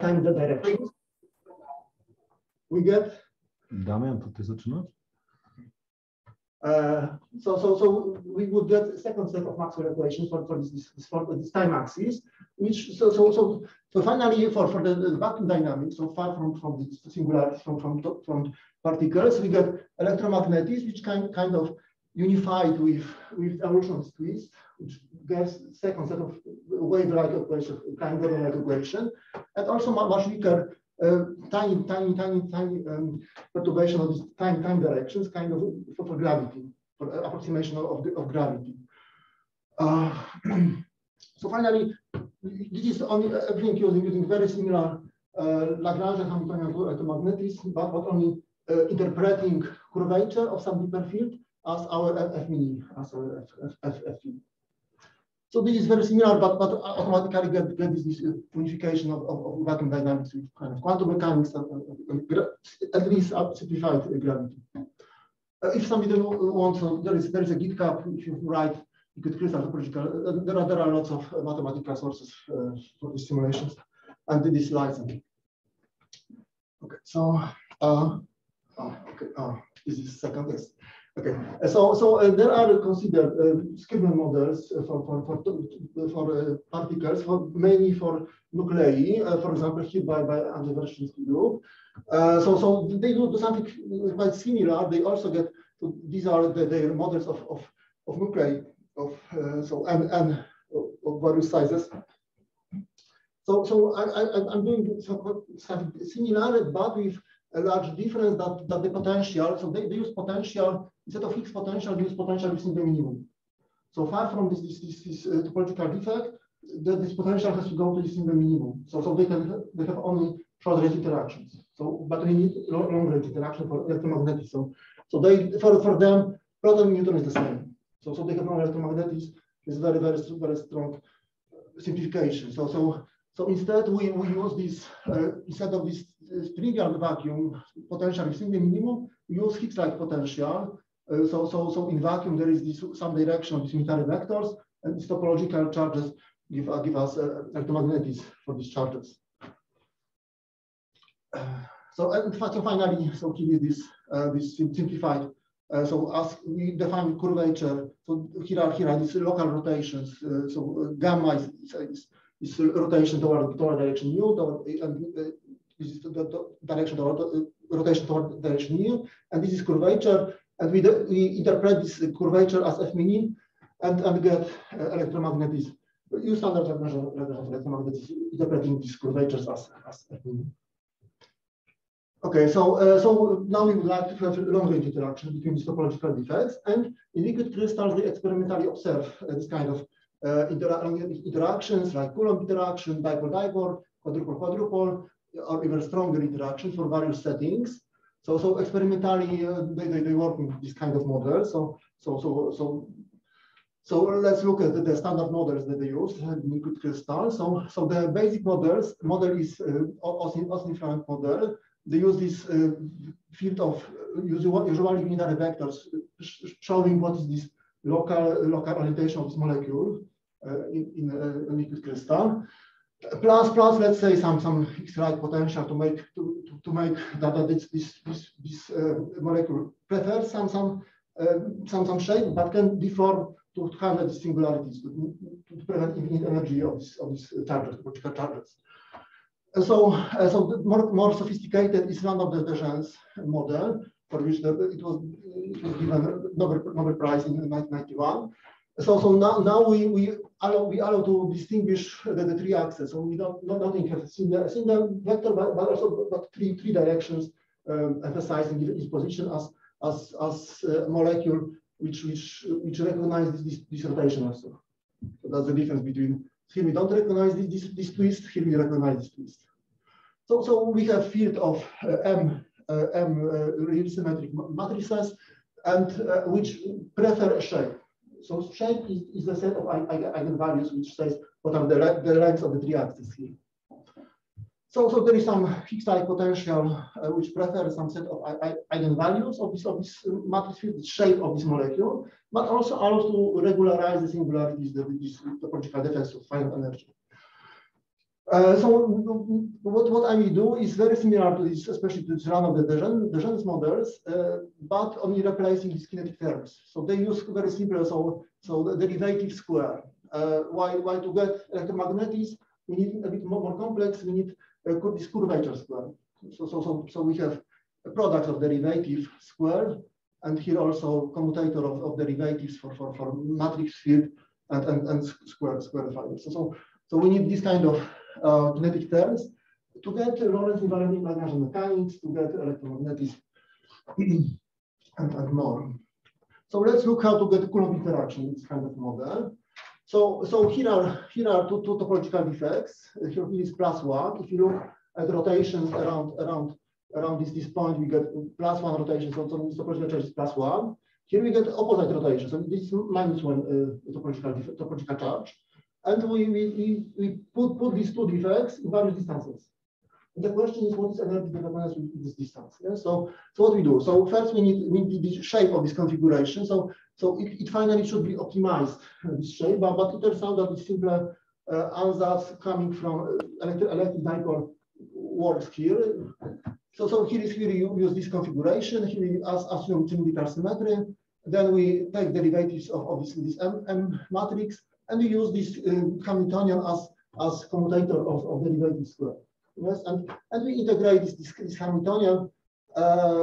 time the directives, we get Damian, to ty zaczynasz? uh, so so so we would get a second set of Maxwell equations for, for this, this for this time axis, which so so so so finally for, for the, the vacuum dynamics, so far from from the singularity from from from particles, we get electromagnetism, which kind kind of unified with with evolution twist, which second set of wave-like equation, kind of like equation, and also much weaker uh, tiny, tiny, tiny, tiny um, perturbation of these time, time directions, kind of for, for gravity, for approximation of, the, of gravity. Uh, so finally, this is only everything using, using very similar uh, Lagrange and Hamiltonian electromagnetism, but, but only uh, interpreting curvature of some deeper field as our F mini, as our F, F, F, F so this is very similar, but, but automatically get, get this, unification of, of, of, vacuum dynamics with kind of quantum mechanics and, and at least simplified gravity. Uh, if somebody wants, uh, there is there is a GitHub. If you write liquid crystal topological, uh, there are there are lots of mathematical sources uh, for these simulations, and this is slides. Okay, so uh, oh, okay, oh, this is second test. Okay, so so uh, there are considered uh, models for for for, for uh, particles, for mainly for nuclei. Uh, for example, here by by Andrzej group. Uh, so so they do something quite similar. They also get so these are the, the models of of of nuclei of uh, so and and of various sizes. So so I, I I'm doing something similar, but with a large difference that, that the potential, so they, they use potential, instead of fixed potential, use potential using the minimum. So far from this, this, this, this uh, topological defect, this potential has to go to in the minimum. So, so they, can, they have only short range interactions. So, but we need long, range interaction for electromagnetism. So, so they, for, for them, proton neutron is the same. So, so they have no electromagnetism. It's very, very, very strong simplification. So, so, so instead we, we use this, uh, instead of this trivial vacuum potential is in the minimum, we use Higgs-like potential. So, so, so in vacuum, there is this, some direction of these unitary vectors, and these topological charges give, uh, give us uh, electromagnetism for these charges. so, and finally, so here is this, uh, this simplified. Uh, so as we define curvature, so here are here are these local rotations. Uh, so gamma is, is, is, rotation toward toward direction u, and this is the, the direction toward rotation toward direction u, and this is curvature, and we, we interpret this curvature as f mini and, and get uh, electromagnetism. Use standard measure of electromagnetism, interpreting these curvatures as, as f mini. Okay, so uh, so now we would like to have long range interaction between these topological defects, and in liquid crystals we experimentally observe uh, this kind of uh, intera interactions like Coulomb interaction, dipole-dipole, quadrupole-quadrupole, or even stronger interactions for various settings. So, so experimentally, uh, they, they, work with this kind of model. So, so, so, so, so let's look at the standard models that they use liquid crystal. So, so the basic models, model is uh, Oseen-Frank model. They use this uh, field of uh, usually, usually unitary vectors showing what is this local local orientation of this molecule uh, in, in a liquid crystal plus plus let's say some some Higgs-like potential to make to, to, to make that, that this this this, uh, molecule prefers some some uh, some some shape but can deform to the singularities to, to prevent energy of this of these charges, particular charges. And so uh, so more more sophisticated is Landau de Gennes model for which the, it was it was given Nobel Nobel Prize in 1991. So, so now, now we, we allow we allow to distinguish the, the three axes. So we don't not only have a single, vector, but, but also but three three directions, um, emphasizing its position as as as a molecule which which which recognizes this, this rotation also. So that's the difference between here we don't recognize this, this, this twist, here we recognize this twist. So so we have field of uh, M uh, M uh, real symmetric matrices and uh, which prefer a shape. So shape is, is the set of eigenvalues which says what are the, the lengths of the three axes here. So, so there is some Higgs-like potential uh, which prefers some set of eigenvalues of this, of this matrix field, the shape of this molecule, but also allows to regularize the singularities, the, this topological defects of finite energy. So what, what I will do is very similar to this, especially to the Landau de Gennes models, uh, but only replacing these kinetic terms. So they use very simple, so, so the derivative square. Uh, while, while to get electromagnetism, we need a bit more, more complex, we need uh, this curvature square. So, so, so, so we have a product of derivative square, and here also commutator of, of derivatives for, for, for matrix field and, and, and square, square fibers. So, so, so we need this kind of uh, kinetic terms to get Lorentz invariant Lagrangian mechanics, to get electromagnetism and, and more. So let's look how to get Coulomb interaction, this kind of model. So, so here are here are two, two topological defects. Here is plus one. If you look at rotations around around around this, this point, we get plus one rotation. So, so this topological charge is plus one. Here we get opposite rotation. So this is minus one uh, topological topological charge and we, we, we put, put these two defects in various distances. And the question is, what is energy dependence with this distance? Yeah? So, so what we do? So first we need, we need the shape of this configuration. So, so it, it finally should be optimized, uh, this shape, but, but it turns out that it's simpler uh, ansatz coming from uh, electric, electric dipole works here. So, so here is here you use this configuration. Here we assume cylindrical symmetry. Then we take derivatives of, this, this M, M matrix and we use this uh, Hamiltonian as, as commutator of, of derivative square. Yes, and, and we integrate this, this, this Hamiltonian, uh,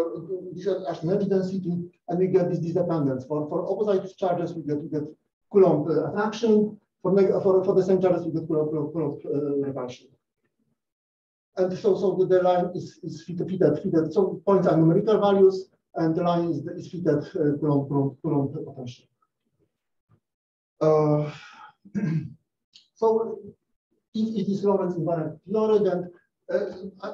this energy density, and we get this, dependence. For, for opposite charges, we get, we get Coulomb uh, attraction. For, for, for the same charges, we get Coulomb, Coulomb uh, repulsion. And so, so the, the line is, is fitted, fitted, fitted. So points are numerical values, and the line is, is fitted uh, Coulomb, Coulomb, Coulomb potential. Uh, so if it is Lorentz invariant period, then uh,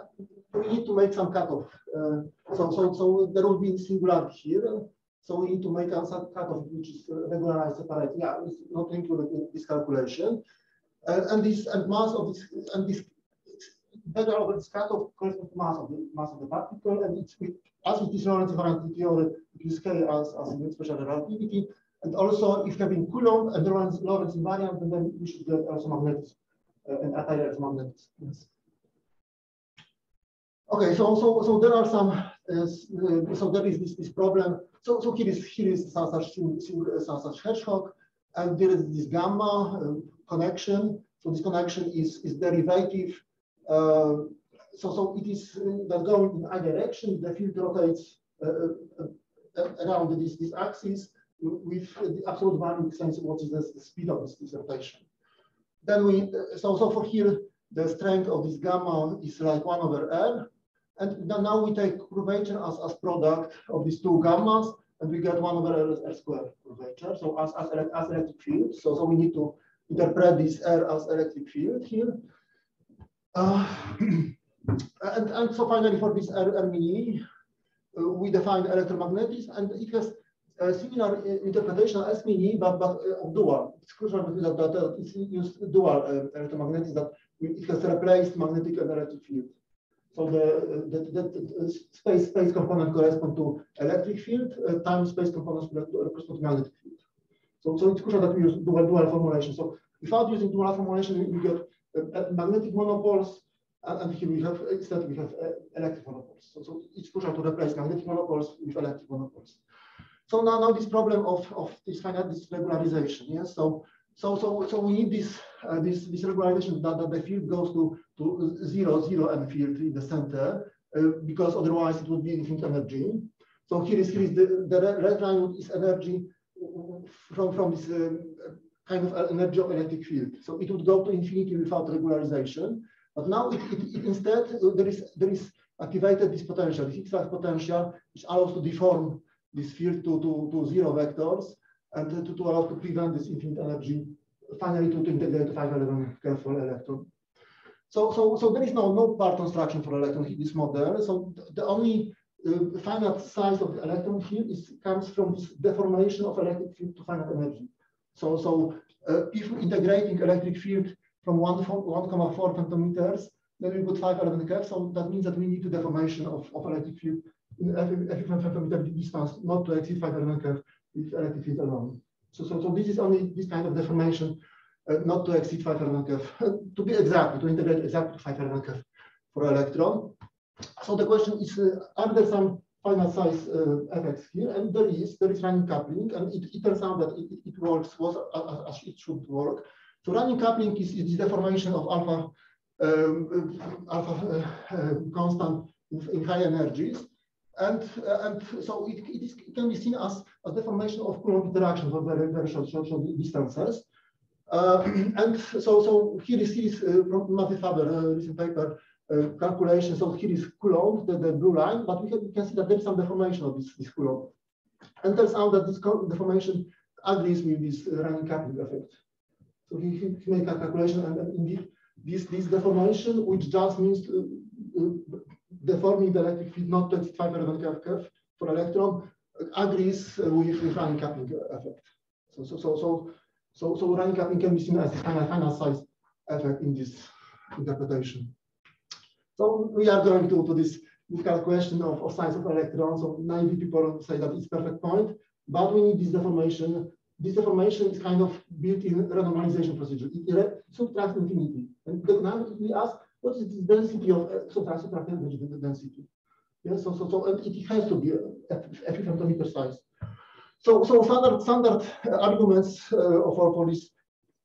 we need to make some cutoff. Uh, so, so, so there will be singularity here. So we need to make a cutoff which is regularized separate. Yeah, it's not included in this calculation. Uh, and this and mass of this and this better over this cutoff corresponds to mass of the mass of the particle, and it's as it is Lorentz invariant theory, it is scale as as in special relativity. And also, if having Coulomb and Lorentz, Lorentz invariant, then we should get also magnetism uh, and anti-electromagnetism. Yes. Okay, so so so there are some. Uh, so there is this, this problem. So so here is here is such such hedgehog, and there is this gamma uh, connection. So this connection is is derivative. Uh, so so it is uh, that going in either direction. The field rotates uh, around this this axis with the absolute value extends what is the, the speed of this, rotation. Then we, uh, so, so for here, the strength of this gamma is like one over R. And now we take curvature as, as product of these two gammas, and we get one over R, R square curvature. So as, as, as electric field. So, so we need to interpret this R as electric field here. Uh, and, and so finally for this R, R mini, uh, we define electromagnetism, and it has a similar interpretation as mini, but, but uh, of dual. It's crucial that, that, that it's used dual uh, electromagnetism that it has replaced magnetic and electric field. So the, the, the, space space component corresponds to electric field, uh, time space components correspond to magnetic field. So, so it's crucial that we use dual dual formulation. So without using dual formulation, we get uh, magnetic monopoles, and, and, here we have instead we have uh, electric monopoles. So, so it's crucial to replace magnetic monopoles with electric monopoles. So now, now this problem of, of this finite this regularization, yes. So so so so we need this uh, this this regularization that, that the field goes to to zero zero m field in the center uh, because otherwise it would be infinite energy. So here is here is the the red line is energy from from this uh, kind of energy of electric field. So it would go to infinity without regularization. But now it, it, it instead there is there is activated this potential, this Higgs potential, which allows to deform this field to, to, to zero vectors and to, to allow to prevent this infinite energy finally to, to integrate to 511 careful electron. So, so, so there is no, no part construction for electron in this model. So the only uh, finite size of the electron here is comes from this deformation of electric field to finite energy. So, so uh, if integrating electric field from 1, 1,4 femtometers, then we put 511 keV. So that means that we need the deformation of, of electric field FFM distance not to exceed 5 element curve with electric field alone. So, so, so this is only this kind of deformation uh, not to exceed 5 Kev, to be exact, to integrate exactly 5 Kev for electron. So the question is, uh, are there some finite size uh, effects here? And there is, there is running coupling, and it, it turns out that it, it works was as, as, it should work. So running coupling is, is the deformation of alpha um, alpha uh, uh, constant in, high energies. And, uh, and so it, it, is, it, can be seen as a deformation of Coulomb interactions of very, very short, short, short distances. Uh, and so, so here is, here is uh, from Manfried Faber, uh, recent paper, uh, calculation. So here is Coulomb, the, the blue line, but we can, we can see that there's some deformation of this, this Coulomb. And turns out that this deformation agrees with this running coupling effect. So he, he, he made a calculation and, and, indeed this, this deformation, which just means uh, uh, deforming the electric field not to exceed 5 curve for electron, agrees with, with running coupling effect. So, so, so, so so, so running coupling can be seen as a kind of finite size effect in this interpretation. So we are going to, to this difficult question of, of size of electrons. So 90 people say that it's perfect point, but we need this deformation. This deformation is kind of built in renormalization procedure. It, subtracts infinity. And we ask, what is the density of uh, subtract, subtract energy density? Yes, so, so, so and it has to be every femtometer size. So, so standard, standard arguments uh, for, for this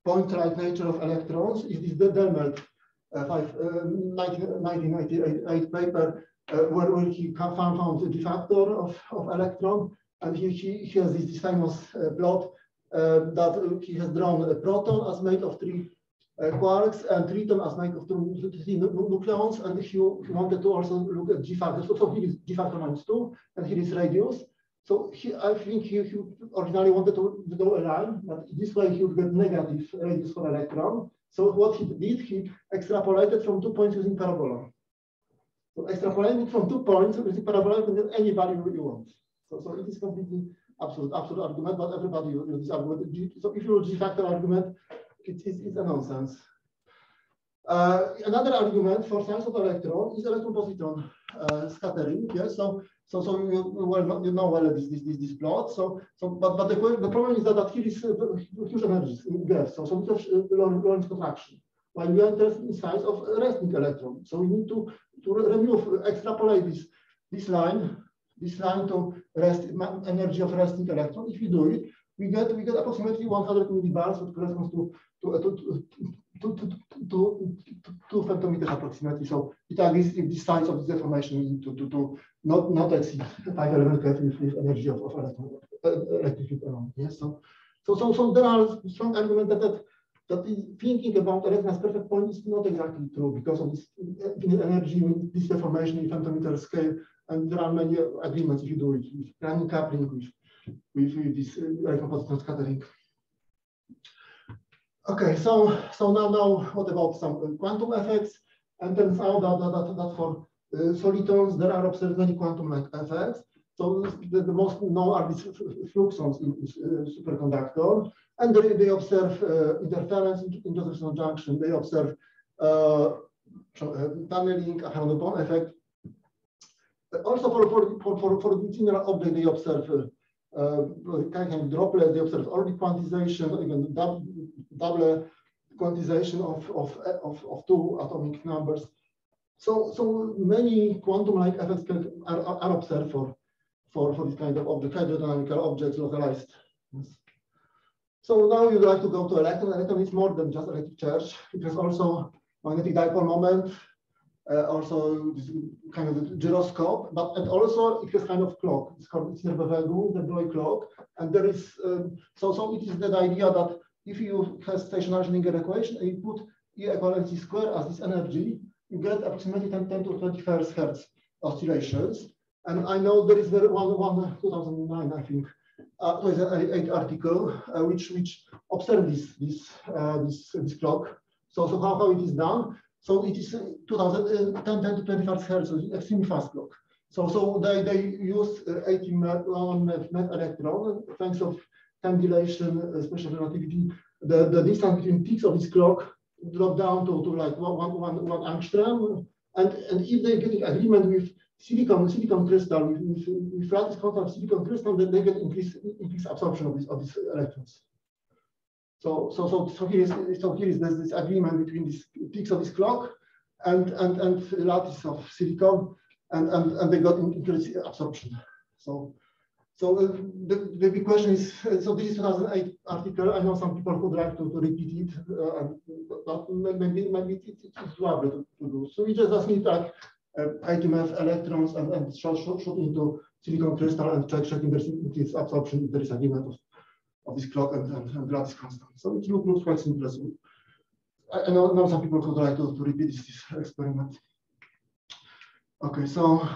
point-like nature of electrons is this Dehmelt uh, five, uh, 1998 paper uh, where, where he found, found the factor of, of electron and he, he, has this, famous uh, plot uh, that he has drawn a proton as made of three Eh, quarks and triton as made nucleons and he, wanted to also look at G factor. So, so here is G factor minus two and here is radius so he, I think he, he originally wanted to, draw a line, but this way he would get negative radius for electron. So what he did, he extrapolated from two points using parabola. So extrapolating from two points using parabola, you can get any value you want. So, so it is completely absolute, absolute argument, but everybody uses argument. So if you use G factor argument, it is it's a nonsense. Uh, another argument for size of electron is electron-positron uh, scattering. Yes, so so, so you, well, you know well this, this, this, this plot. So, so but, but the, the problem is that, that here is uh, huge energies in gas. So, so we have Lorentz contraction. While we are interested in size of resting electron. So we need to, to remove, extrapolate this, this line, this line to rest energy of resting electron. If we do it, we get we get approximately 100 millibarns, which corresponds to to, to, to, to, to, two femtometers approximately. So it agrees if the size of deformation to, to, to not not exceed five element with, energy of, of electron, uh, around. Yes. So so so so there are strong arguments that that that thinking about as perfect point is not exactly true because of this energy with this deformation in femtometer scale. And there are many agreements if you do it with running coupling with with, with this uh, electron scattering. Okay, so so now now what about some uh, quantum effects? And turns out that that, that, for uh, solitons there are observed many quantum-like effects. So the, the, most known are these fluxons in, in uh, superconductor, and they, they observe uh, interference in Josephson junction. They observe uh, uh tunneling, Hadron effect. Also for for for for, for the general object, they observe uh, kind of droplet, they observe orbit quantization, even double, quantization of, of, of, of two atomic numbers. So, so many quantum-like effects are, are observed for, for, for this kind of object, hydrodynamical objects localized. Yes. So now you'd like to go to electron. Electron is more than just electric charge. It has also magnetic dipole moment, uh, also kind of gyroscope, but and also it has kind of clock. It's called Zitterbewegung, de Broglie clock. And there is, um, so, so it is that idea that if you have stationary Schrödinger equation and you put E equalency square as this energy, you get approximately 10, 10 to 20 hertz oscillations. And I know there is one, one 2009, I think, uh, was an article uh, which which observed this this uh, this this clock. So so how, how it is done? So it is 2010 uh, 10 to 25 hertz, so extremely fast clock. So, so they, they use uh, 18 net, net electron, thanks of time dilation, uh, special relativity. The, the distance between peaks of this clock drop down to, to like one, one, one, angstrom. And, and if they're getting agreement with silicon, silicon crystal, with, with, with lattice contact silicon crystal, then they can increase, increase absorption of, this, of these electrons. So, so, so, so here is, so here is this, this agreement between these peaks of this clock and, and, and lattice of silicon, and, and, and they got increased absorption. So, so uh, the, the big question is, uh, so this is 2008 article. I know some people would like to, to repeat it, uh, but maybe, maybe it, it's doable to, to do. So we just need like uh, HMF electrons and, and shot, shot, shot into silicon crystal and check, checking there's, there's absorption, there is agreement of, of this clock and, and, and lattice constant. So it looks, quite simple. So I, I know, know some people would like to, to repeat this, this experiment. Okay, so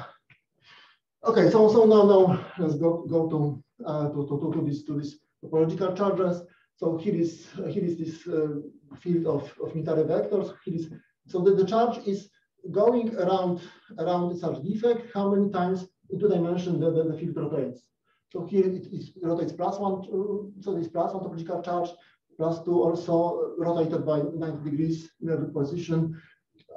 okay, so so now now let's go go to uh, to, to, to this to this topological charges. So here is here is this uh, field of of unitary vectors. Here is so the, the charge is going around around charge defect. How many times in two dimension the, the, the field rotates? So here it, it rotates plus one. Uh, so this plus one topological charge plus two also rotated by 90 degrees in every position.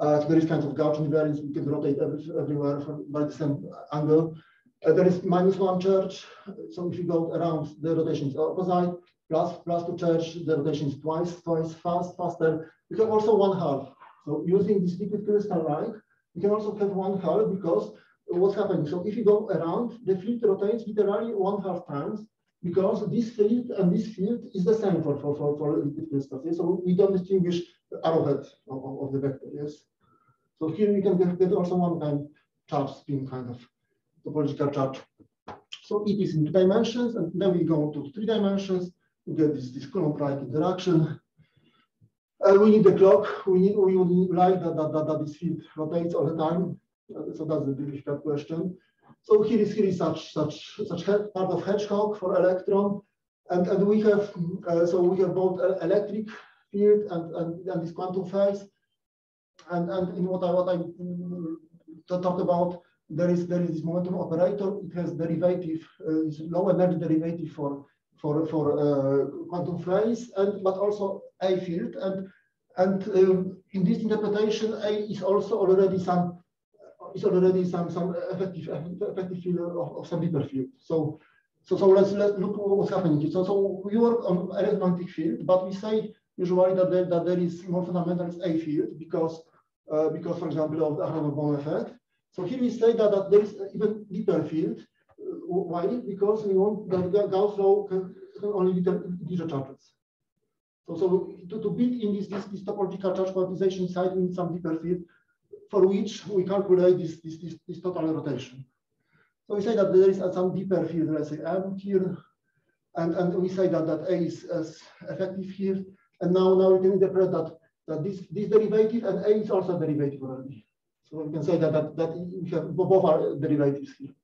Uh, there is kind of Gaussian invariance. We can rotate every, everywhere from, by the same angle. Uh, there is minus one charge. So if you go around, the rotation is opposite. Plus plus two charge, the rotation is twice twice fast faster. We have also one half. So using this liquid crystal like, we can also have one half because what's happening? So if you go around, the field rotates literally one half times because this field and this field is the same for, for, for, for liquid crystals. Yes? So we don't distinguish the arrowhead of, of, the vector. Yes. So here we can get, get also one kind charge spin kind of topological charge. So it is in two dimensions, and then we go to three dimensions. We get this, this Coulomb-like interaction. Uh, we need the clock. We need we would like that, that, that, that this field rotates all the time. Uh, so that's the difficult question. So here is here is such such such part of hedgehog for electron, and and we have uh, so we have both electric field and and, and this quantum phase, and and in what I what I mm, talk about there is there is this momentum operator. It has derivative, uh, low energy derivative for for for uh, quantum phase, and but also a field and and um, in this interpretation, A is also already some is already some some effective effective field of, of some deeper field. So so so let's let's look what's happening. So so we work on electromagnetic field, but we say usually that there, that there is more fundamental a field because uh, because for example of the Aharonov effect. So here we say that, that there is even deeper field. Uh, why? Because we want that Gauss law can, can only integer charges. So, so to, to build in this, this, this topological charge quantization side, in some deeper field for which we calculate this, this, this, this total rotation. So we say that there is some deeper field, let's say M here, and, and we say that, that A is, is effective here. And now, now we can interpret that, that this, this derivative and A is also derivative already. So we can say that, that, that we have both are derivatives here.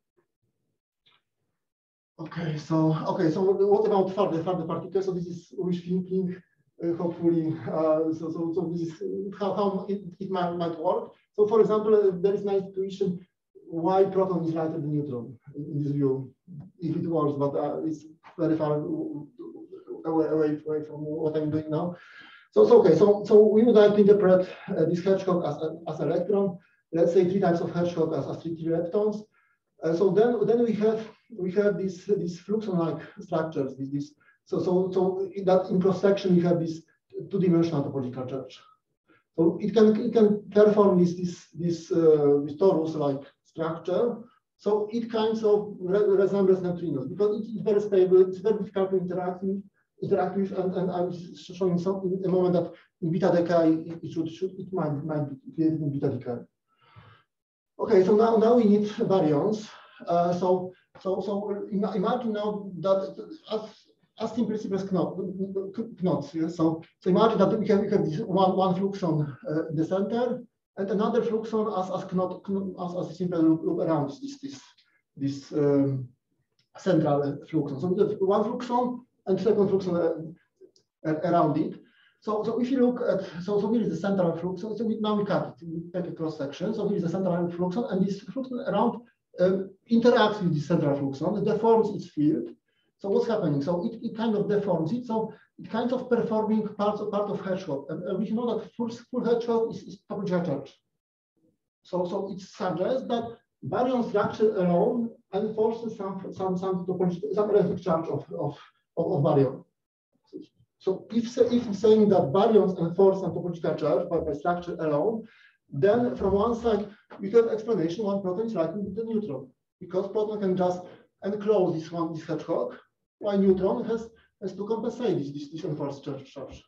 Okay, so okay, so what about further further particles? So this is wish thinking. Uh, hopefully, uh, so so so this is how, how it, it might, might work. So for example, there is nice intuition why proton is lighter than neutron in this view, if it works, but uh, it's very far away, away, from what I'm doing now. So, so okay, so so we would like to interpret uh, this hedgehog as as electron. Let's say three types of hedgehog as, as three leptons. Uh, so then then we have we have these these fluxon-like structures. So so so in that in cross section we have this two-dimensional topological charge. So it can it can perform this this this uh, this torus-like structure. So it kind of re resembles neutrinos because it is very stable. It's very difficult to interact with, and, and I'm showing some in a moment that in beta decay it, should, should it might might be created in beta decay. Okay, so now now we need baryons. Uh, so so so imagine now that as as simply simplest knots. Yeah? So, so imagine that we have, we have this one, one fluxon uh, in the center and another fluxon as, as, knot, as, as a simple loop, loop around this, this, this um, central fluxon. So have one fluxon and second fluxon uh, around it. So, so if you look at, so, so here is the central fluxon. So we, now we cut it, we take a cross section. So here is the central fluxon and this fluxon around um, interacts with the central fluxon, it deforms its field. So what's happening? So it, it kind of deforms it. So it kind of performing parts of part of hedgehog. And, we know that full, full hedgehog is, is charge. So, so it suggests that baryon structure alone enforces some some some some electric charge of of of, of baryon. So if, if saying that baryons enforce an topological charge by, by structure alone, then from one side, we have explanation why proton is with the neutron, because proton can just enclose this one, this hedgehog, while neutron has, has to compensate this, this, enforced charge. charge.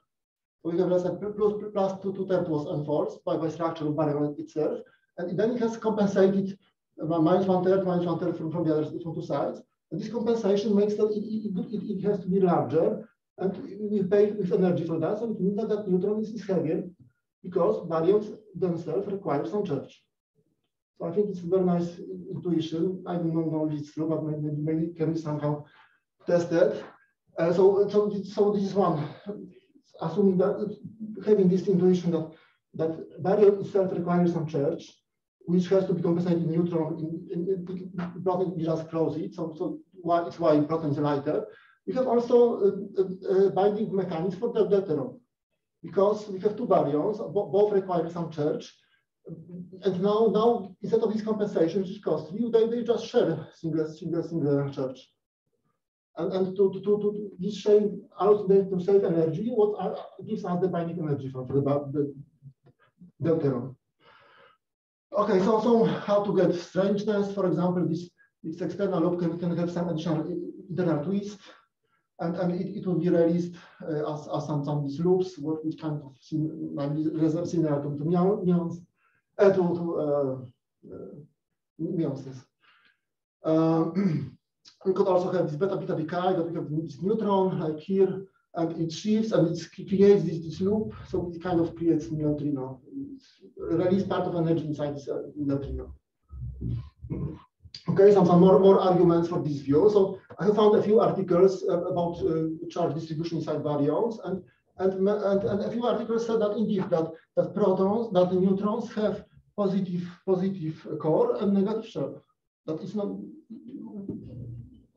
So we have less plus, plus two, two terms was enforced by, by structure of baryon itself, and then it has compensated minus one third, minus one third from, from the other from two sides. And this compensation makes that it, it, it, has to be larger, and we pay with energy for that. So it means that, that neutron is heavier because baryons themselves require some charge. So I think it's a very nice intuition. I don't know if it's true, but maybe, maybe can be somehow tested. Uh, so, so, so this is one, assuming that having this intuition that that baryon itself requires some charge, which has to be compensated in neutron in, in, in proton just close it. So, so why it's why proton is lighter. We have also binding mechanism for the deuteron because we have two baryons, both require some charge. And now, now instead of this compensation, which is costly, they, they just share single, single, single charge. And, and to, to, to, this allows them to save energy, what are, gives us the binding energy for the, the deuteron. Okay, so, so how to get strangeness? For example, this, this external loop can, can have some additional internal twist and, and it, it will be released uh, as, as some, some these loops, what which kind of be similar to, to muons, uh, to, to uh, uh, we could also have this beta beta decay that we have this neutron like here, and it shifts and it creates this, this loop. So it kind of creates neutrino. release part of energy inside this uh, neutrino. Okay, some, some more, more arguments for this view. So I have found a few articles uh, about uh, charge distribution inside baryons, and, and, and, and a few articles said that indeed that, that protons, that neutrons have positive, positive core and negative shell. That is not,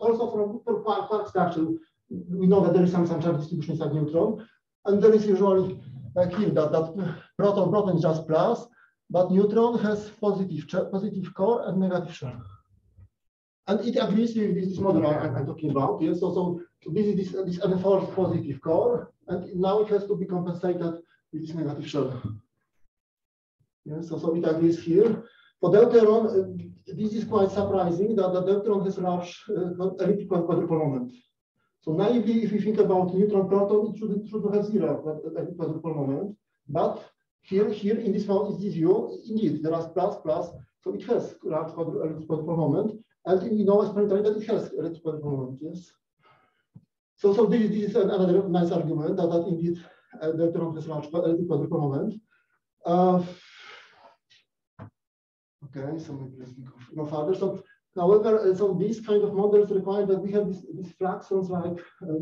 also from, quark structure, we know that there is some, some charge distribution inside neutron, and there is usually like here that, that proton, proton is just plus, but neutron has positive, positive core and negative shell. And it agrees with this, model I, am talking about. Yes, so, so, so this is this, this enforced positive core, and now it has to be compensated with this negative shell. Yes, so, so it agrees here. For deuteron, this is quite surprising that the deuteron has large uh, elliptical quadrupole moment. So naively, if you think about neutron proton, it should, it should have zero quadrupole moment. But here, here in this, in this view, indeed, there is plus, plus, so it has large quadrupole moment. And we know experimentally that it has a reciprocal moment, yes. So, so this, this is another nice argument that, that indeed uh, electron has large reciprocal moment. Uh, okay, so let's go further. So, however, uh, so these kind of models require that we have these, these fluxons like uh,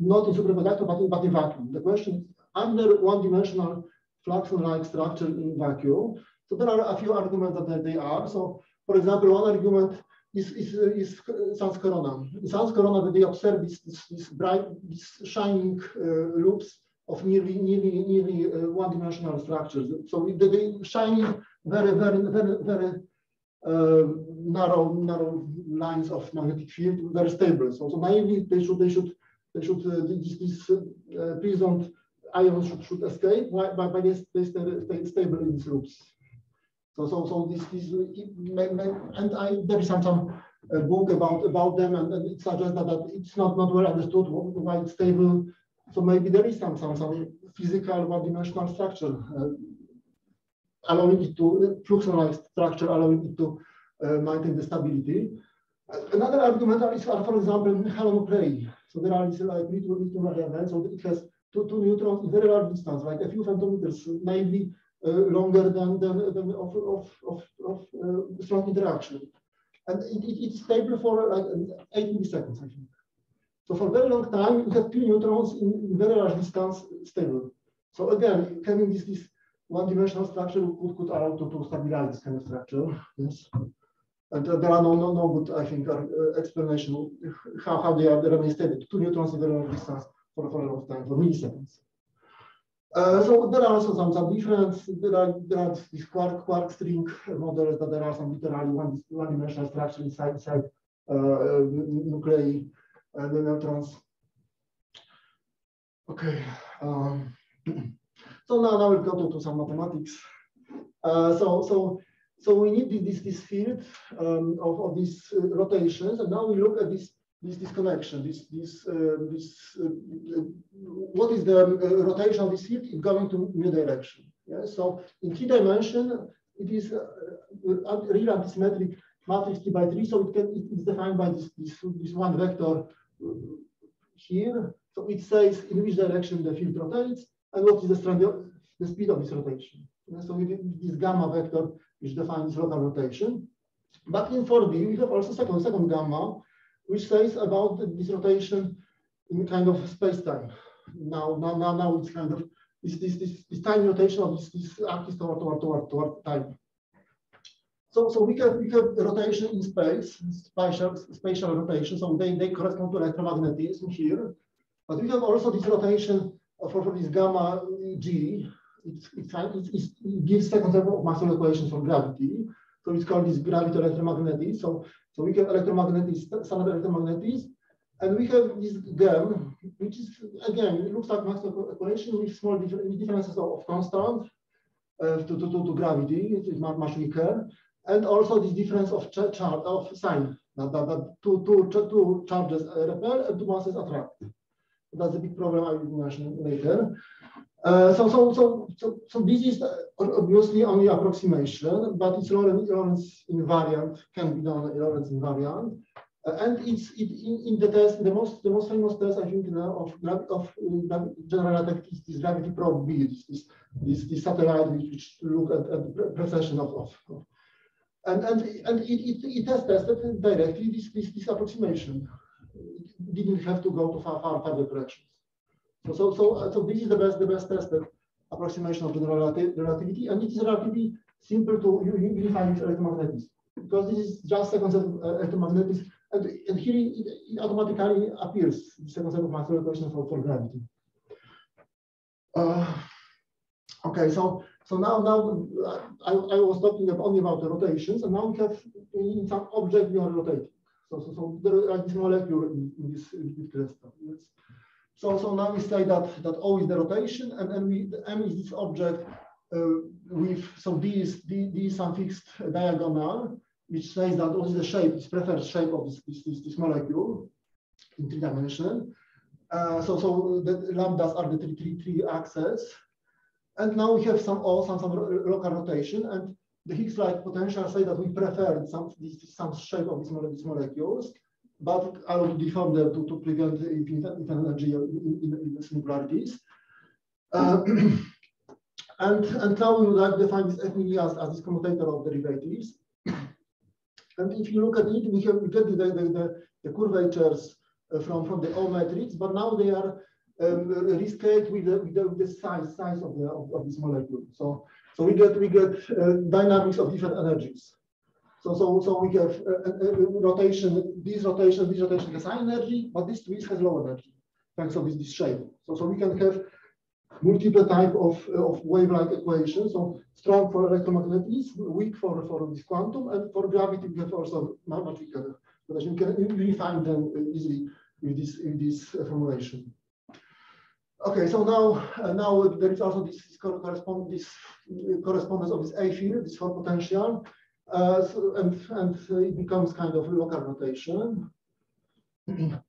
not in superconductor but in, but in vacuum. The question is under one-dimensional fluxon-like structure in vacuum. So there are a few arguments that they are. So, for example, one argument is, is, is Sun's corona. In Sun's corona, they observe this bright, these shining uh, loops of nearly, nearly, nearly uh, one-dimensional structures. So they, they shining very, very, very, very uh, narrow, narrow lines of magnetic field, very stable. So, so naively, they should, they should, they should, uh, this, these uh, prismed ions should, should escape, but, but they stay, stay stable in these loops. So, so, so this, this, and I, there is some, some uh, book about about them, and, and it suggests that, that it's not not well understood why it's stable. So maybe there is some some some physical one-dimensional structure uh, allowing it to fluxional structure, allowing it to uh, maintain the stability. Another argument is, for example, halonuclei. So there are like little little events. So it has two, two neutrons in very large distance, like a few femtometers, maybe uh, longer than, than, than of, of, of, of uh, strong interaction. And it, it, it's stable for like eight milliseconds, I think. So for a very long time, you have two neutrons in, in very large distance stable. So again, having this, this one-dimensional structure could, could allow to, to stabilize this kind of structure. Yes. And uh, there are no, no, no good, I think, uh, explanation how, how they are remain stable. Two neutrons in very large distance for, for a long time, for milliseconds. Uh, so there are also some, some difference. There are, there are these quark, quark string models that there are some literally one, one dimensional structure inside, inside uh, nuclei, uh, the neutrons. Okay. Um, so now, now we'll go to, some mathematics. Uh, so, so, so we need this, this field um, of, of these uh, rotations, and now we look at this this this connection, this this uh, this uh, what is the uh, rotation of this field? Going to new direction. Yeah. So in three dimension, it is uh, real antisymmetric matrix T by three. So it can it is defined by this this, this one vector here. So it says in which direction the field rotates and what is the strand the speed of this rotation. Yeah. So we this gamma vector which defines local rotation. But in 4D, we have also second second gamma which says about this rotation in kind of space-time. Now, now, now, now it's kind of this, this, this, this time rotation of this, this axis toward, toward, toward, toward time. So, so we have we have rotation in space, spatial spatial rotation. So they, they correspond to electromagnetism here, but we have also this rotation for, this gamma g. It gives second set of Maxwell equations for gravity. So it's called this gravity. So so we have electromagnetism, standard electromagnetism, and we have this gem, which is again it looks like Maxwell equation with small differences of, constant uh, to, to, to, to, gravity. It is much, weaker, and also this difference of of sign that, that, that two, two, two charges repel and two masses attract. That's a big problem I will mention later. Uh, so, so, so, so, so this is obviously only approximation, but it's Lorentz, invariant can be done Lorentz invariant. Uh, and it's it, in, in, the test, the most the most famous test I think know, of of uh, general relativity is this gravity probe B, this this this, satellite which, which look at, at precession of, of, of and and and it, it, it has tested directly this this, this approximation. Didn't have to go to far far further corrections. So, so, so, uh, so this is the best, the best tested approximation of general relativity, and it is relatively simple to unify with electromagnetism because this is just a concept of uh, electromagnetism, and, and here it, it, automatically appears the second set of Maxwell equations for, for gravity. Uh, okay, so so now now I, I was talking only about the rotations, and now we have in some object we are rotating. So so, so there are this molecule in, in this. Let's, so, so now we say that, that O is the rotation and, and we, the M is this object uh, with, so D is, D, D is some fixed diagonal, which says that what is the shape, this preferred shape of this, this, this, this molecule in three dimension. Uh, so, so the lambdas are the three, three, three axes. And now we have some O, some, some local rotation, and the Higgs-like potential say that we prefer some, some shape of these, molecules but I will deform them to, to prevent infinite energy in, in, in singularities. Uh, and, and now we would like to define this FME as, as this commutator of derivatives. and if you look at it, we have we get the, the, the, the curvatures uh, from, from the O matrix, but now they are um, rescaled with the, with the, with the size size of the of, of, this molecule. So so we get we get uh, dynamics of different energies. So, so, so we have a, a, a rotation, this rotation, this rotation has high energy, but this twist has low energy, thanks to this, this shape. So, so we can have multiple type of, uh, of wave-like equations. So strong for electromagnetism, weak for, for this quantum, and for gravity we have also much weaker. Because you can refine them uh, easily with this, with this uh, formulation. Okay, so now uh, now there is also this, this, this correspondence of this A field, this four potential, uh, so, and, and it becomes kind of local rotation.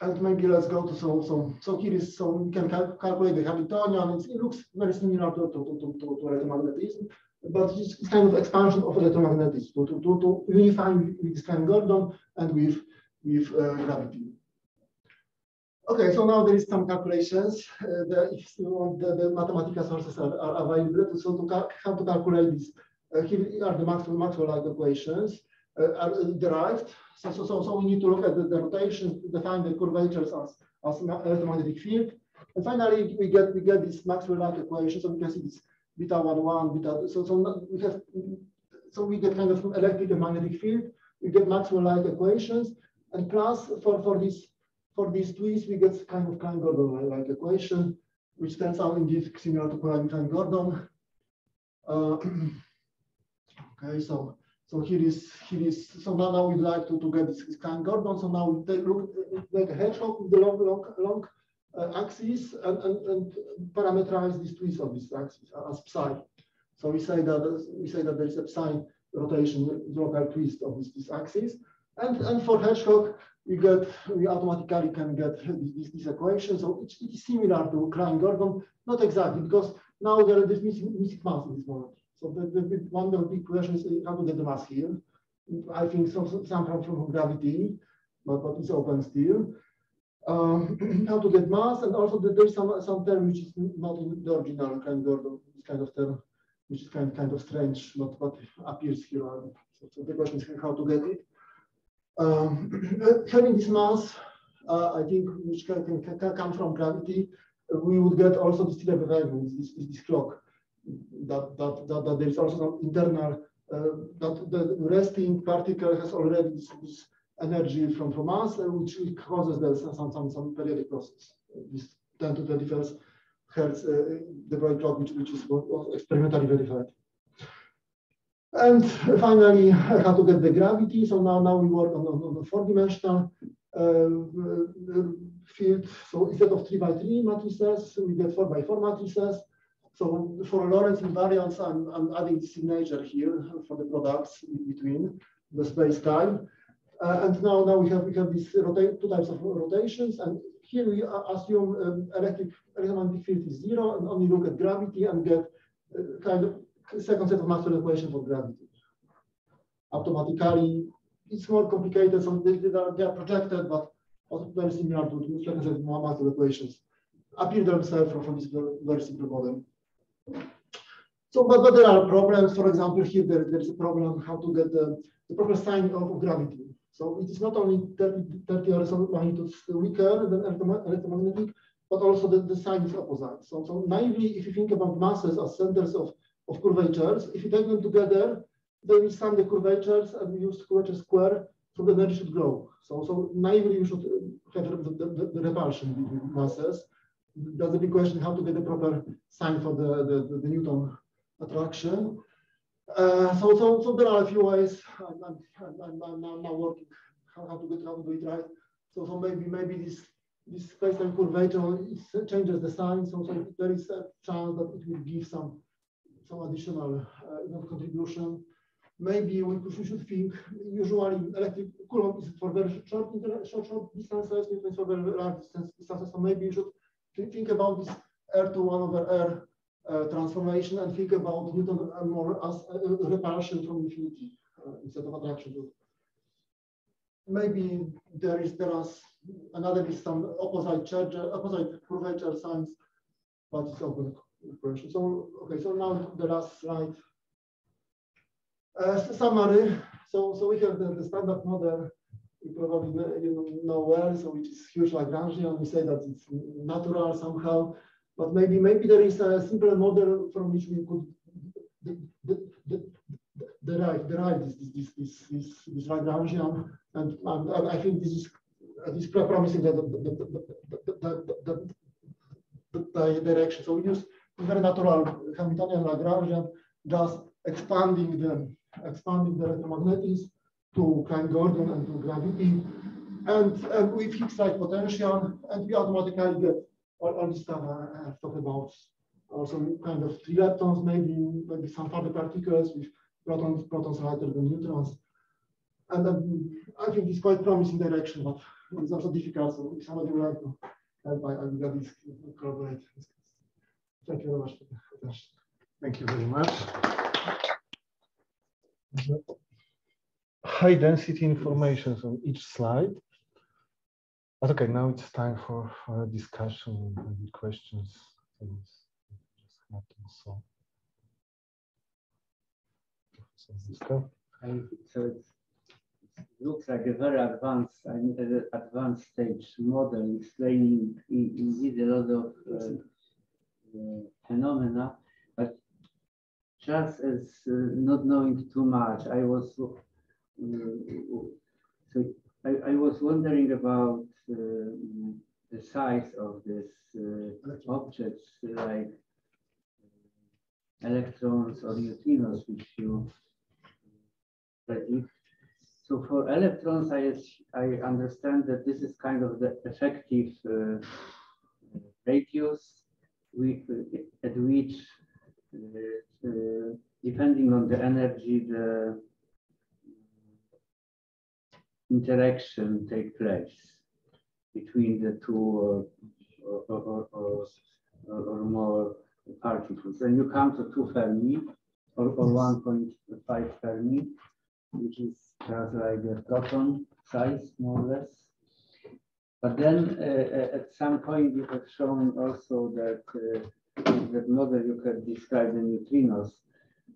and maybe let's go to so so so here is so we can cal calculate the Hamiltonian. It looks very similar to to, to, to, to electromagnetism, but it's, kind of expansion of electromagnetism to, to, to, to unify with, with Klein-Gordon and with with uh, gravity. Okay, so now there is some calculations. Uh, the, if you want, the, the mathematical sources are, are available. So to how to calculate this uh, here are the Maxwell Maxwell equations uh, are derived. So, so, so, so we need to look at the, the rotation, define the curvatures as, as electromagnetic field. And finally, we get we get this Maxwell-like equation. So we can see this beta one one beta. So so we have so we get kind of electric and magnetic field. We get Maxwell-like equations, and plus for for this for these twists we get kind of Klein-Gordon-like equation, which turns out indeed similar to Klein-Gordon. Uh, Okay, so so here is here is so now, now we'd like to, to get this, Klein-Gordon. So now we take look make a hedgehog with the long long long uh, axis and, and, and parameterize this twist of this axis as psi. So we say that we say that there is a psi rotation local twist of this, this axis. And, and for Hedgehog, we get we automatically can get this, this, equation. So it, is similar to Klein-Gordon, not exactly because now there is missing, missing mass in this moment. So the, the, one of the big questions is how to get the mass here. I think some, some from, gravity, but, but it's open still. Um, how to get mass, and also there's some some term which is not in the original of this kind of term, which is kind kind of strange, but but appears here. So, so the question is how to get it. Um, having this mass, uh, I think, which can, can, can, come from gravity, we would get also this Zitterbewegung, this, this, this clock, that, that, that, that there is also some internal, uh, that the resting particle has already this, this energy from, from us, uh, which causes the, some, some, some periodic process. This 10 to 21st hertz, uh, the very clock, which, which is experimentally verified. And finally, how to get the gravity. So now, now we work on, on, on the four-dimensional uh, field. So instead of three by three matrices, we get four by four matrices. So for Lorentz invariants, I'm, I'm adding the signature here for the products in between the space time. Uh, and now, now we have we have these two types of rotations, and here we assume um, electric electromagnetic field is zero, and only look at gravity and get uh, kind of second set of Maxwell equations for gravity. Automatically, it's more complicated, so they, they, are, they are projected, but also very similar to the second set of Maxwell equations. Appear themselves from, from this very simple model. So, but, but there are problems. For example, here there, there is a problem how to get the, the proper sign of, gravity. So it is not only 30, 30 orders of magnitude weaker than electromagnetic, but also the, the sign is opposite. So, so naively, if you think about masses as centers of of curvatures. If you take them together, then we sum the curvatures and use curvature square, so the energy should grow. So, so naively you should have the, the, the repulsion between masses. That's a big question, how to get the proper sign for the, the, the Newton attraction. Uh, so, so, so there are a few ways. I'm, I'm, I'm, I'm now working how, how to get how to do it right. So, so maybe maybe this this space-time curvature changes the sign. So, so there is a chance that it will give some some additional uh, contribution. Maybe we, should think usually electric Coulomb is for very short, short, short distances, Newton is for very large distances. So maybe you should think about this R to 1 over R uh, transformation and think about Newton more as a repulsion from infinity uh, instead of attraction. Maybe there is there is another is some opposite charge, opposite curvature signs, but it's open question. So, okay, so now the last slide. Uh, summary. So, so we have the, the standard model you probably know, you know well, so which is huge Lagrangian. We say that it's natural somehow, but maybe maybe there is a simpler model from which we could derive derive this this this this, this Lagrangian, and, and, and I think this is uh, this promising the the, the, the, the, direction. So we use very natural Hamiltonian Lagrangian, just expanding the expanding the electromagnetism to Klein-Gordon and to gravity, and, and we Higgs-like potential, and we automatically get all, all this stuff uh, uh, I have talked about. Also kind of three leptons, maybe maybe some further particles with protons, protons lighter than neutrons. And then I think it's quite promising direction, but it's also difficult. So if somebody would like to help, I, I will this collaborate. Thank you very much for. Thank you very much. High density information on each slide. But okay, now it's time for, for a discussion and maybe questions. So, so it looks like a very advanced, I mean, an advanced stage model explaining indeed a lot of uh, phenomena, but just as uh, not knowing too much, I was uh, so I, I, was wondering about uh, the size of these objects like electrons or neutrinos, which you predict. So for electrons, I, I understand that this is kind of the effective uh, radius we, at which, uh, uh, depending on the energy, the interaction take place between the two or, or, or, or more particles. And you come to two Fermi or, or 1.5 Fermi, which is just like a proton size, more or less. But then uh, at some point you have shown also that uh, that model you can describe the neutrinos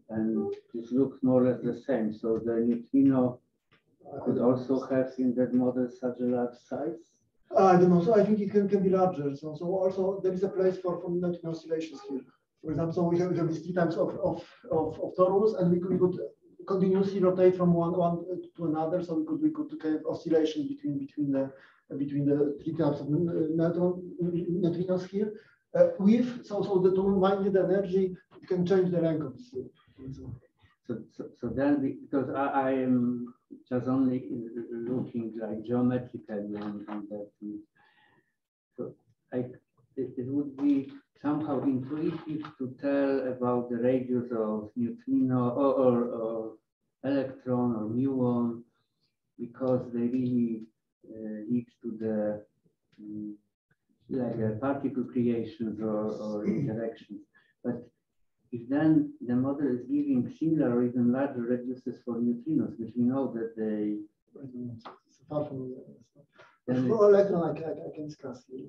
and this looks more or less the same. So the neutrino could also have in that model such a large size? I don't know. So I think it can, can be larger. So, so also there is a place for, for neutrino oscillations here. For example, so we have, we have these three types of, of, of, of torus and we could, we could continuously rotate from one one uh, to another. So we could we could have oscillation between between the uh, between the three types of uh, neutron neutrinos here. Uh, with so so the to mind the energy, can change the rank of this. So, so, so then because I, I am just only looking like geometrically on, on that. So I, it, it would be somehow intuitive to tell about the radius of neutrino or, or, or electron or muon because they really uh, lead to the um, like uh, particle creations or, or interactions. But if then the model is giving similar or even larger radiuses for neutrinos, which we know that they far from for electron, I, I, I, can discuss here.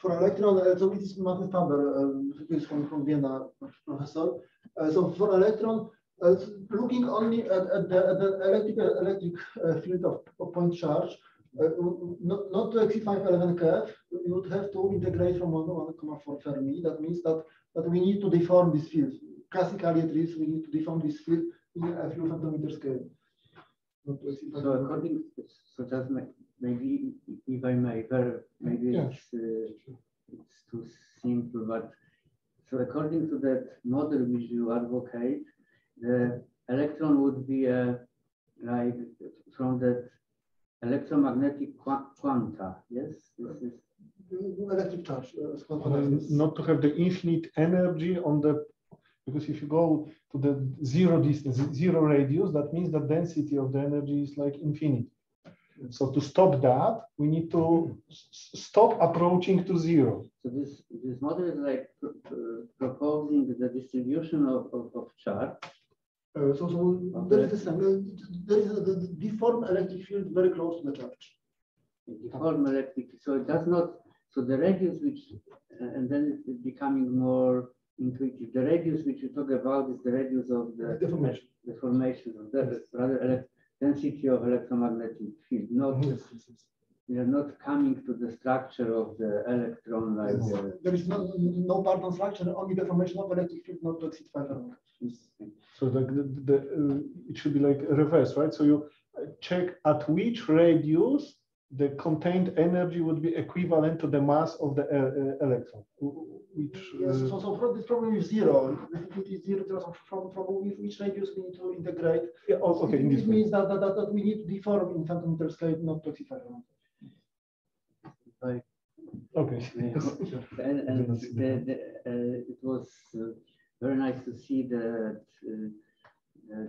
For electron, so it is Manfried Faber, uh, is from, from Vienna professor. So for electron, looking only at, at, the, at the electric electric field of, of point charge, uh, not, not to exceed 511 keV, you would have to integrate from 1, 1,4 Fermi. That means that but we need to deform this field. Classically, at least, we need to deform this field in a few femtometer scale. So according, so just maybe if I may, maybe yeah. it's, uh, it's too simple, but so according to that model which you advocate, the electron would be a like from that electromagnetic quanta. Yes, this is electric charge. Uh, not to have the infinite energy on the, because if you go to the zero distance, zero radius, that means the density of the energy is like infinite. So to stop that, we need to stop approaching to zero. So this this model is like proposing the distribution of, of, of charge. Uh, so so there is, a, there is a deformed electric field very close to the charge. Deformed electric, so it does not so the radius which, uh, and then it's becoming more intuitive. The radius which you talk about is the radius of the deformation, deformation of the yes. rather density of electromagnetic field. Not yes, yes, we are not coming to the structure of the electron like yes. uh, there is no no part on structure, only deformation of electric field not to exceed five So the, the, the uh, it should be like reverse, right? So you check at which radius the contained energy would be equivalent to the mass of the uh, electron, which... Yes, uh, so, so this problem is zero. It is zero from, from which radius we need to integrate. Yeah, oh, okay. It, it means that, that, that, we need to deform in femtometer scale, not 25. Right. Okay. and, and the, the, uh, it was uh, very nice to see that uh,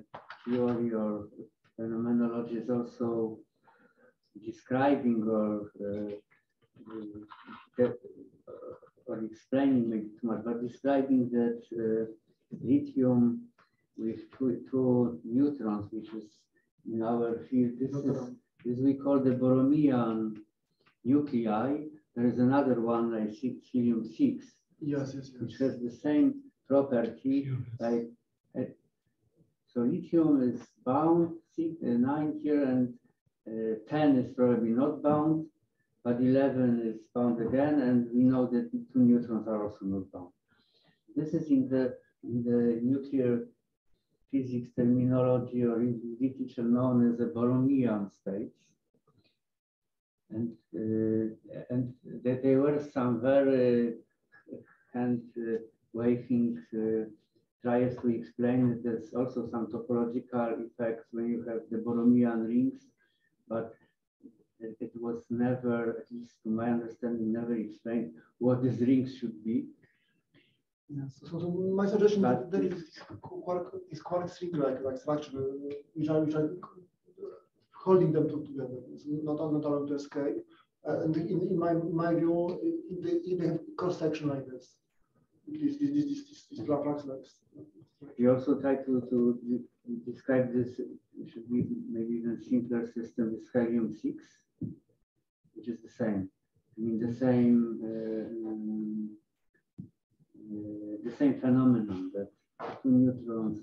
theory or phenomenology is also describing or uh, uh, or explaining maybe too much, but describing that uh, lithium with two, two, neutrons, which is in our field, this is this we call the Borromean nuclei. There is another one like helium six, yes, yes, yes. which has the same property. Like uh, so, lithium is bound six, uh, nine here, and uh, 10 is probably not bound, but 11 is bound again, and we know that two neutrons are also not bound. This is in the, in the nuclear physics terminology or in literature known as the Borromean states. And, uh, and there were some very hand uh, waving uh, tries to explain that there's also some topological effects when you have the Borromean rings but it, it was never, at least to my understanding, never explained what these rings should be. Yes. So, so my suggestion But is that there is quark, this quark string like, like structure, uh, which are, which are holding them to, together, It's not, on- not allowed to escape. Uh, and in, in my, my view, in the, in the cross section like this, this, this, this, this, this, this this. You also try to, to de- describe this, it should be maybe even simpler system is helium six, which is the same. I mean, the same, uh, um, uh, the same phenomenon that two neutrons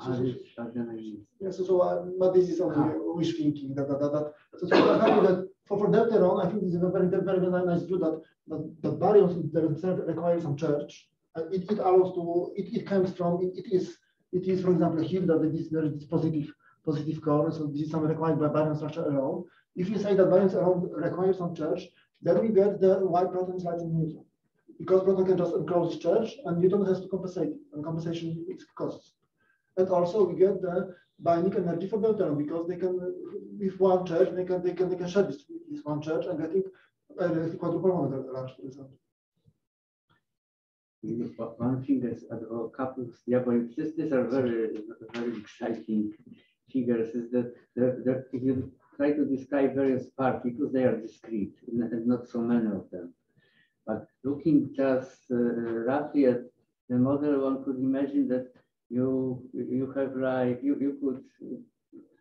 are, are gonna Yeah, so, so uh, but this is only wish thinking that, that, that, that. So, so happy that for, for Deuteron, I think this is a very, very, very nice view that, that, that baryons themselves require some church. Uh, it, it allows to, it, it comes from, it, it is, it is, for example, here that is, there is this positive, positive core, so this is some required by baryon structure alone. If you say that baryons alone requires some charge, then we get the white proton slides in neutron. Because proton can just enclose its charge and neutron has to compensate, and compensation is costs. And also we get the binding energy for deuteron because they can, with one charge, they can they can they can share this, this one charge and getting uh, quadruple bond large, for example. One thing is, uh, a couple of diagrams, this, these are very, very exciting figures, is that if you try to describe various parts because they are discrete, and and not so many of them. But looking just uh, roughly at the model, one could imagine that you, you have like, you, you could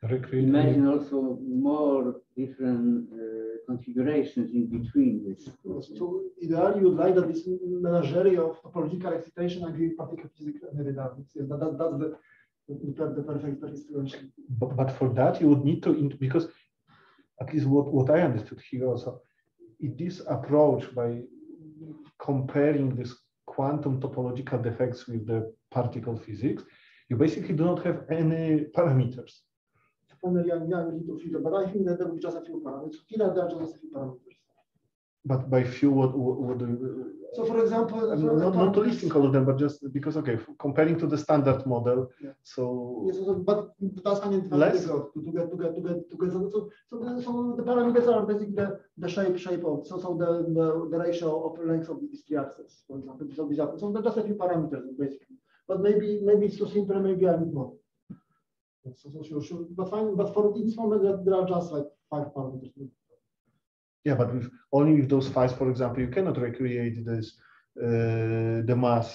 Recreate. imagine also more different uh, configurations in between this. So ideally, you would like that this menagerie of topological excitation agree with particle physics and redundancy. Yes, that, that, that's the, the, the perfect illustration. But, but for that, you would need to, int- because at least what, what I understood here also, in this approach by comparing this quantum topological defects with the particle physics, you basically do not have any parameters. Finally, I, need figure, but I think that there will be just a few parameters. Here there are just a few parameters. But by few, what, what, what do you, So for example, I'm so not, not listing all of them, but just because, okay, comparing to the standard model, Yeah. so Yes, so, but that's of Less? to, to get to get to get to get so so the, so the parameters are basically the, the shape shape of so so the, the, the ratio of length of these three axes, for example. So so they're just a few parameters basically. But maybe maybe it's too simple, maybe I need more. So, so sure, sure. But fine, but for this moment there, there are just like five parameters. yeah, but with only with those files, for example, you cannot recreate this, uh, the mass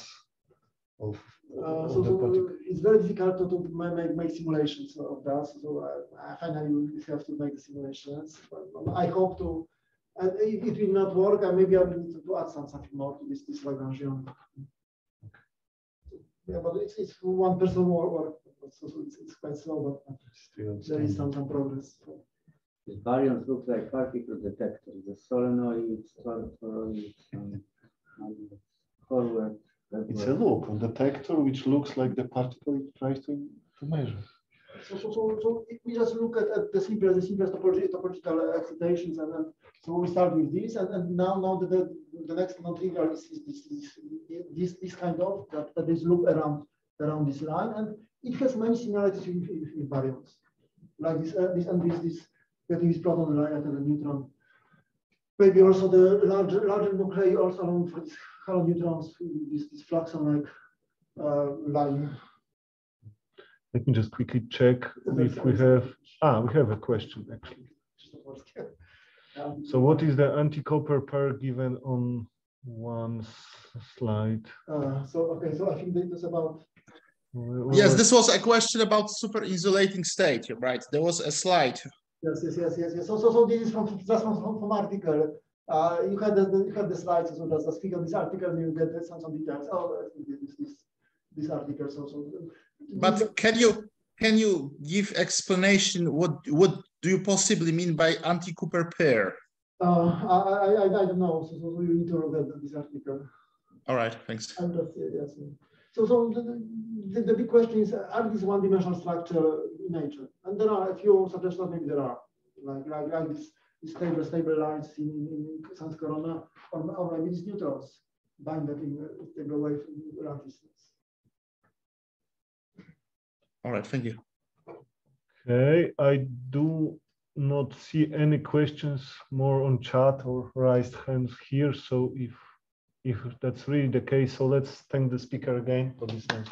of, Uh, of so, so it's very difficult to, to make, make simulations of that. So uh, I finally we have to make the simulations. But I hope to, and if it will not work, uh, maybe I will need to add some, something more to this, this Lagrangian. Yeah, but it's, it's one person work so, so it's, it's quite slow, but Still there is some, some progress. The baryons look like particle detectors, the solenoids, toroids, and and forward. It's a loop, a detector which looks like the particle it tries to, to measure. So, so, so, so if we just look at, at the simplest, the simplest topology, topological excitations, and, and so we start with this, and, and now, now the, the, the next non-trivial is, is this, this, this, this kind of that, that is loop around around this line, and it has many similarities with, with, baryons, like this, uh, this and this, this getting this proton line and the neutron. Maybe also the larger larger nuclei also along for these hollow neutrons, this this fluxon like uh, line. Let me just quickly check if we have, ah, we have a question actually. So what is the anti-Cooper pair given on one slide? Uh, so, okay, so I think this is about, Yes, this was a question about super insulating state, right? There was a slide. yes, yes, yes, yes, yes. So, so, so this is from, just from, from, from article. Uh, you had the, the- you had the slides, so just, just click on this article, you get some, some details. Oh, this, this, this article, so, so. But can you can you give explanation what what do you possibly mean by anti-Cooper pair? Uh, I, I, I, I don't know, so, so you need to look at this article. All right, thanks. I'm just, yes. So, so the, the, the big question is, uh, are these one-dimensional structure in nature? And there are a few suggestions, maybe there are, like, like, like this, this stable, stable lines in, in Sun's Corona, or, or maybe these neutrons bind uh, that in a stable way from around distance. All right, thank you. Okay, I do not see any questions more on chat or raised hands here. So if if that's really the case, so let's thank the speaker again for this nice